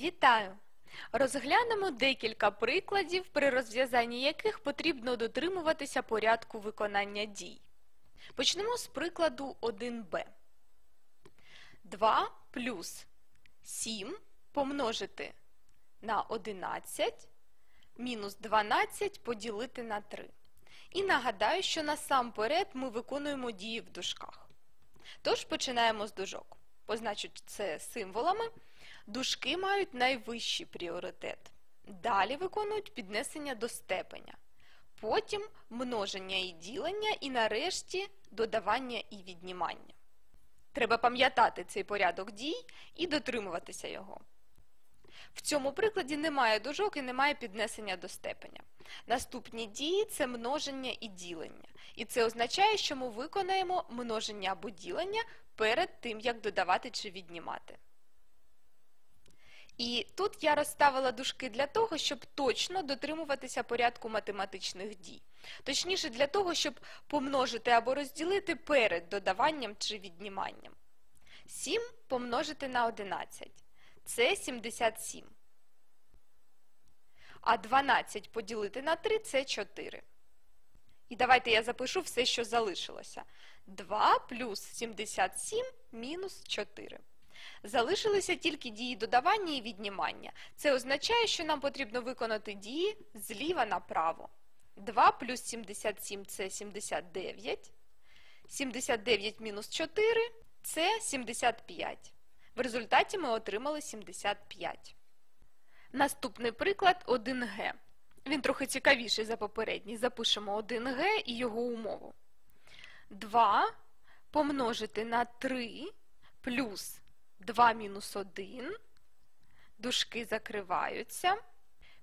Вітаю! Розглянемо декілька прикладів, при розв'язанні яких потрібно дотримуватися порядку виконання дій. Почнемо з прикладу 1b. 2 плюс 7 помножити на 11 мінус 12 поділити на 3. І нагадаю, що насамперед ми виконуємо дії в дужках. Тож починаємо з дужок. Позначу це символами. Дужки мають найвищий пріоритет. Далі виконують піднесення до степеня. Потім множення і ділення, і нарешті додавання і віднімання. Треба пам'ятати цей порядок дій і дотримуватися його. В цьому прикладі немає дужок і немає піднесення до степеня. Наступні дії це множення і ділення. І це означає, що ми виконаємо множення або ділення перед тим, як додавати чи віднімати. І тут я розставила дужки для того, щоб точно дотримуватися порядку математичних дій. Точніше, для того, щоб помножити або розділити перед додаванням чи відніманням. 7 помножити на 11. Це 77. А 12 поділити на 3 це 4. І давайте я запишу все, що залишилося. 2 плюс 77 мінус 4. Залишилися тільки дії додавання і віднімання. Це означає, що нам потрібно виконати дії зліва направо. 2 плюс 77 це 79. 79 мінус 4 це 75. В результаті ми отримали 75. Наступний приклад 1Г. Він трохи цікавіший за попередній. Запишемо 1Г і його умову. 2 помножити на 3 плюс 2 мінус 1, дужки закриваються,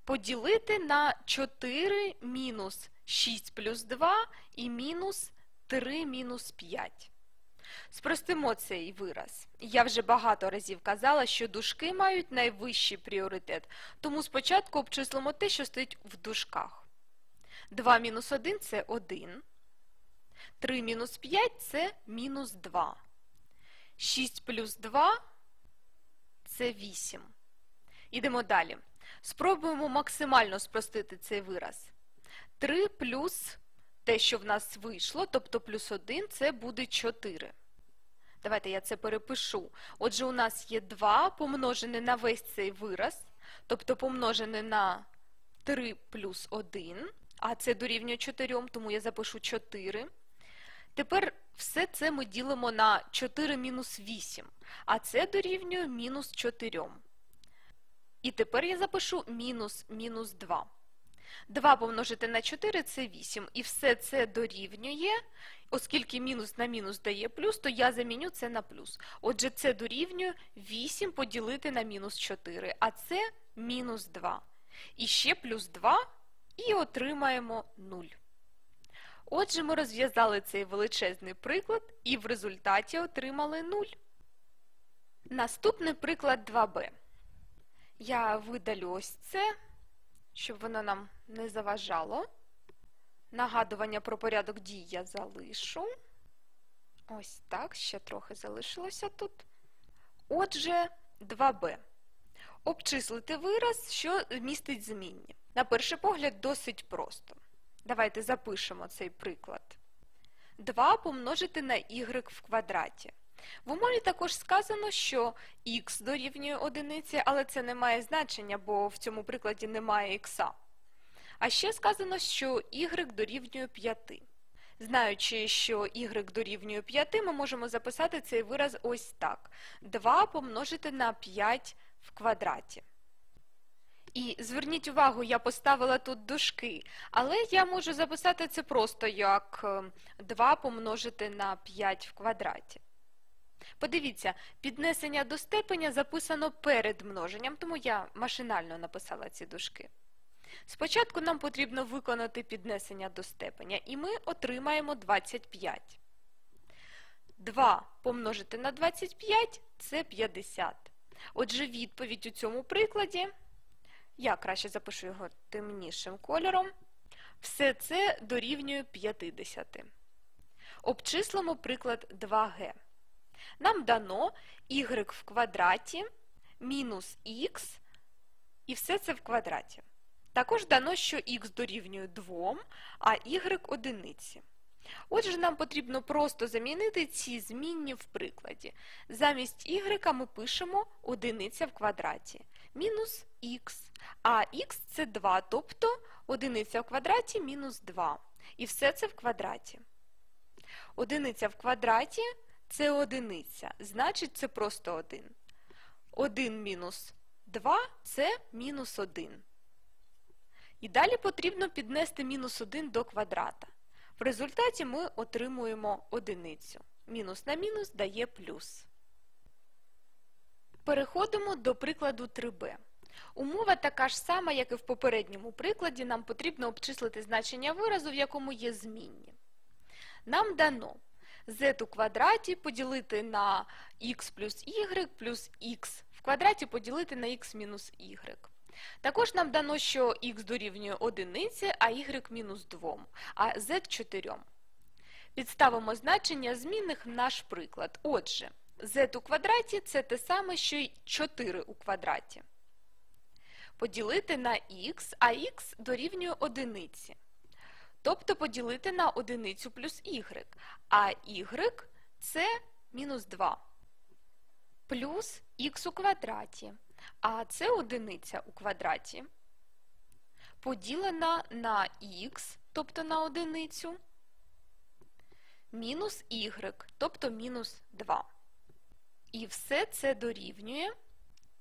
поділити на 4 мінус 6 плюс 2 і мінус 3 мінус 5. Спростимо цей вираз. Я вже багато разів казала, що дужки мають найвищий пріоритет, тому спочатку обчислимо те, що стоїть в дужках. 2 мінус 1 – це 1. 3 мінус 5 – це мінус 2. 6 плюс 2 – це 8. Ідемо далі. Спробуємо максимально спростити цей вираз. 3 плюс те, що в нас вийшло, тобто плюс 1, це буде 4. Давайте я це перепишу. Отже, у нас є 2 помножене на весь цей вираз, тобто помножене на 3 плюс 1, а це дорівнює 4, тому я запишу 4. Тепер все це ми ділимо на 4 мінус 8, а це дорівнює мінус 4. І тепер я запишу мінус мінус 2. 2 помножити на 4 – це 8. І все це дорівнює, оскільки мінус на мінус дає плюс, то я заміню це на плюс. Отже, це дорівнює 8 поділити на мінус 4, а це мінус 2. І ще плюс 2 і отримаємо 0. Отже, ми розв'язали цей величезний приклад і в результаті отримали 0. Наступний приклад 2b. Я видалю ось це, щоб воно нам не заважало. Нагадування про порядок дій я залишу. Ось так, ще трохи залишилося тут. Отже, 2b. Обчислити вираз, що містить змінні. На перший погляд, досить просто. Давайте запишемо цей приклад. 2 помножити на y в квадраті. В умові також сказано, що х дорівнює одиниці, але це не має значення, бо в цьому прикладі немає х. А ще сказано, що y дорівнює 5. Знаючи, що y дорівнює 5, ми можемо записати цей вираз ось так. 2 помножити на 5 в квадраті. І зверніть увагу, я поставила тут дужки, але я можу записати це просто як 2 помножити на 5 в квадраті. Подивіться, піднесення до степеня записано перед множенням, тому я машинально написала ці дужки. Спочатку нам потрібно виконати піднесення до степеня, і ми отримаємо 25. 2 помножити на 25 це 50. Отже, відповідь у цьому прикладі, я краще запишу його темнішим кольором, все це дорівнює 50. Обчислимо приклад 2Г. Нам дано y в квадраті мінус х І все це в квадраті. Також дано, що х дорівнює 2, а y одиниці. Отже, нам потрібно просто замінити ці змінні в прикладі. Замість y ми пишемо одиниця в квадраті, мінус х, а х це 2, тобто одиниця в квадраті мінус 2. І все це в квадраті. Одиниця в квадраті це одиниця, значить це просто 1. 1 мінус 2 це мінус 1. І далі потрібно піднести мінус 1 до квадрата. В результаті ми отримуємо одиницю. Мінус на мінус дає плюс. Переходимо до прикладу 3b. Умова така ж сама, як і в попередньому прикладі, нам потрібно обчислити значення виразу, в якому є змінні. Нам дано z у квадраті поділити на x плюс y плюс x в квадраті поділити на x мінус y. Також нам дано, що х дорівнює 1, а y мінус 2, а z 4. Підставимо значення змінних в наш приклад. Отже, z у квадраті це те саме, що й 4 у квадраті. Поділити на х, а х дорівнює 1. Тобто поділити на 1 плюс y, а y це мінус 2. Плюс х у квадраті. А це одиниця у квадраті поділена на х, тобто на одиницю, мінус y, тобто мінус 2. І все це дорівнює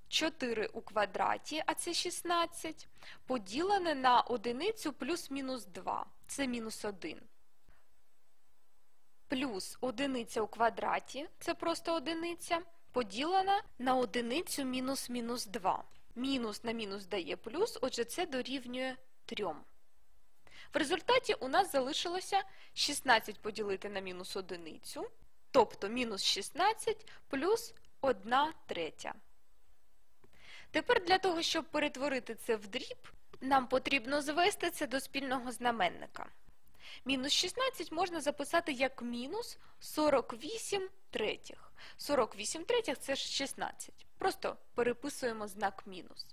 4 у квадраті, а це 16, поділене на одиницю плюс мінус 2, це мінус 1. Плюс одиниця у квадраті, це просто одиниця поділена на одиницю мінус мінус 2. Мінус на мінус дає плюс, отже, це дорівнює 3. В результаті у нас залишилося 16 поділити на мінус одиницю, тобто мінус 16 плюс 1 третя. Тепер для того, щоб перетворити це в дріб, нам потрібно звести це до спільного знаменника. Мінус 16 можна записати як мінус 48 третіх. 48 третіх це ж 16. Просто переписуємо знак мінус.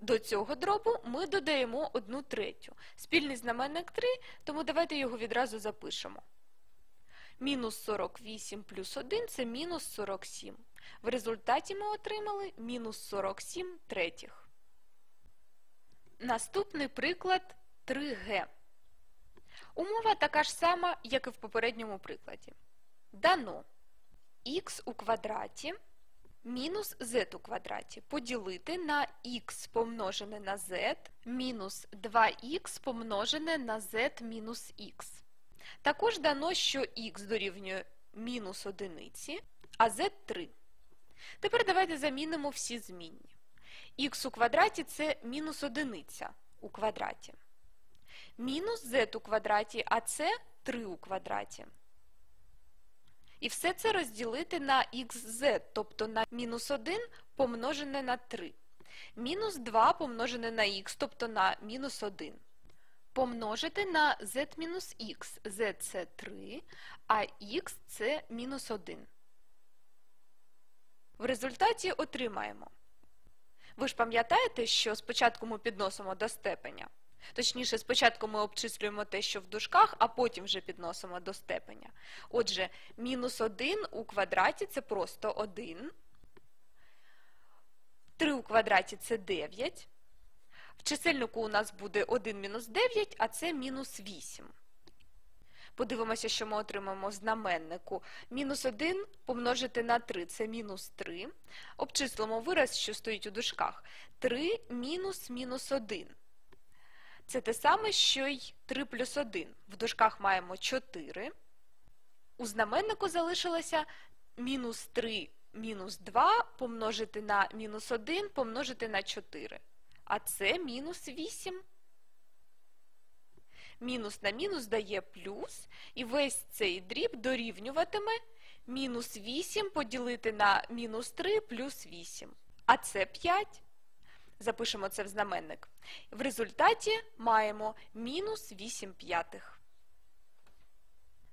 До цього дробу ми додаємо 1 третю. Спільний знаменник 3, тому давайте його відразу запишемо. Мінус 48 плюс 1 це мінус 47. В результаті ми отримали мінус 47 третіх. Наступний приклад 3Г. Умова така ж сама, як і в попередньому прикладі. Дано х у квадраті мінус z у квадраті поділити на х помножене на z мінус 2х помножене на z мінус х. Також дано, що х дорівнює мінус одиниці, а z 3. Тепер давайте замінимо всі змінні. х у квадраті це мінус одиниця у квадраті мінус z у квадраті, а це 3 у квадраті. І все це розділити на xz, тобто на мінус 1 помножене на 3. Мінус 2 помножене на х, тобто на мінус 1. Помножити на z мінус х. z це 3, а х це мінус 1. В результаті отримаємо. Ви ж пам'ятаєте, що спочатку ми підносимо до степеня. Точніше, спочатку ми обчислюємо те, що в дужках, а потім вже підносимо до степеня. Отже, мінус 1 у квадраті це просто 1. 3 у квадраті це 9. В чисельнику у нас буде 1 мінус 9, а це мінус 8. Подивимося, що ми отримаємо в знаменнику. Мінус 1 помножити на 3 це мінус 3. Обчислимо вираз, що стоїть у дужках. 3 мінус мінус 1. Це те саме, що й 3 плюс 1. В дужках маємо 4. У знаменнику залишилося мінус 3 мінус 2 помножити на мінус 1 помножити на 4. А це мінус 8. Мінус на мінус дає плюс, і весь цей дріб дорівнюватиме мінус 8 поділити на мінус 3 плюс 8. А це 5 запишемо це в знаменник. В результаті маємо мінус 8 п'ятих.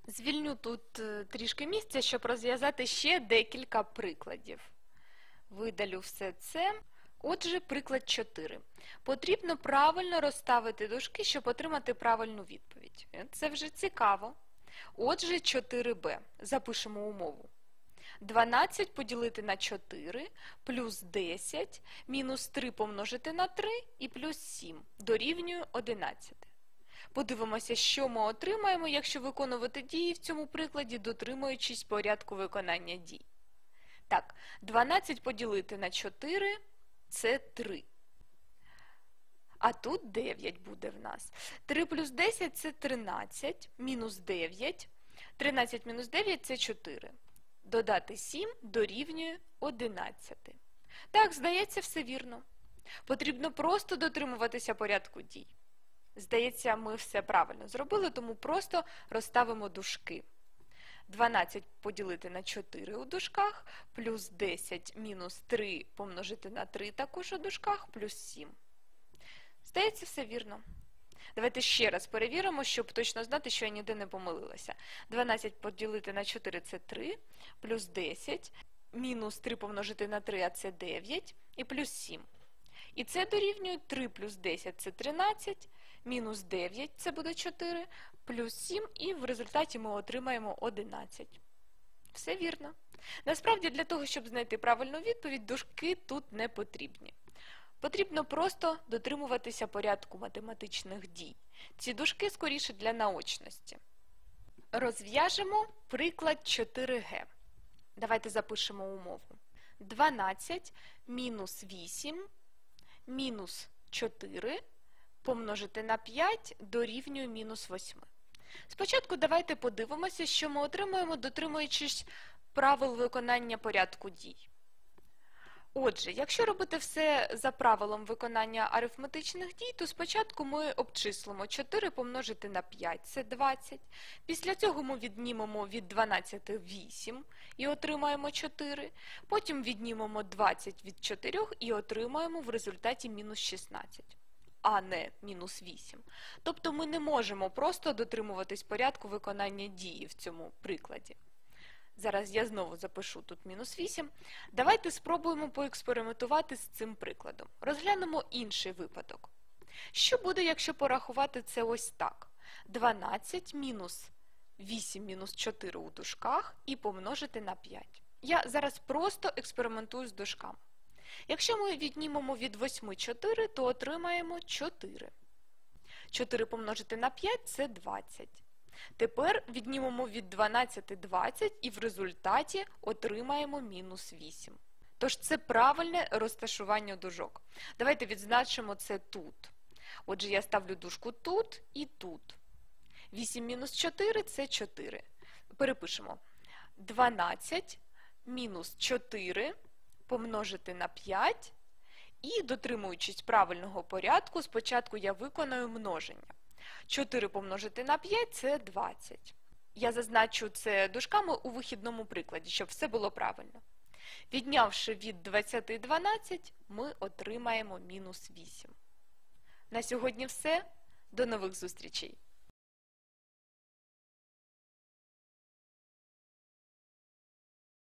Звільню тут е, трішки місця, щоб розв'язати ще декілька прикладів. Видалю все це. Отже, приклад 4. Потрібно правильно розставити дужки, щоб отримати правильну відповідь. Це вже цікаво. Отже, 4b. Запишемо умову. 12 поділити на 4 плюс 10 мінус 3 помножити на 3 і плюс 7 дорівнює 11. Подивимося, що ми отримаємо, якщо виконувати дії в цьому прикладі, дотримуючись порядку виконання дій. Так, 12 поділити на 4 – це 3. А тут 9 буде в нас. 3 плюс 10 – це 13, мінус 9. 13 мінус 9 – це 4. Додати 7 дорівнює 11. Так, здається, все вірно. Потрібно просто дотримуватися порядку дій. Здається, ми все правильно зробили, тому просто розставимо дужки. 12 поділити на 4 у дужках, плюс 10 мінус 3 помножити на 3 також у дужках, плюс 7. Здається, все вірно. Давайте ще раз перевіримо, щоб точно знати, що я ніде не помилилася. 12 поділити на 4 – це 3, плюс 10, мінус 3 помножити на 3, а це 9, і плюс 7. І це дорівнює 3 плюс 10 – це 13, мінус 9 – це буде 4, плюс 7, і в результаті ми отримаємо 11. Все вірно. Насправді, для того, щоб знайти правильну відповідь, дужки тут не потрібні. Потрібно просто дотримуватися порядку математичних дій. Ці дужки скоріше для наочності. Розв'яжемо приклад 4Г. Давайте запишемо умову. 12 мінус 8 мінус 4 помножити на 5 дорівнює мінус 8. Спочатку давайте подивимося, що ми отримуємо, дотримуючись правил виконання порядку дій. Отже, якщо робити все за правилом виконання арифметичних дій, то спочатку ми обчислимо 4 помножити на 5 – це 20. Після цього ми віднімемо від 12 8 і отримаємо 4. Потім віднімемо 20 від 4 і отримаємо в результаті мінус 16 а не мінус 8. Тобто ми не можемо просто дотримуватись порядку виконання дії в цьому прикладі. Зараз я знову запишу тут мінус 8. Давайте спробуємо поекспериментувати з цим прикладом. Розглянемо інший випадок. Що буде, якщо порахувати це ось так? 12 мінус 8 мінус 4 у дужках і помножити на 5. Я зараз просто експериментую з дужками. Якщо ми віднімемо від 8 4, то отримаємо 4. 4 помножити на 5 – це 20. Тепер віднімемо від 12 20 і в результаті отримаємо мінус 8. Тож це правильне розташування дужок. Давайте відзначимо це тут. Отже, я ставлю дужку тут і тут. 8 мінус 4 – це 4. Перепишемо. 12 мінус 4 помножити на 5. І, дотримуючись правильного порядку, спочатку я виконую множення. 4 помножити на 5 – це 20. Я зазначу це дужками у вихідному прикладі, щоб все було правильно. Віднявши від 20 12, ми отримаємо мінус 8. На сьогодні все. До нових зустрічей!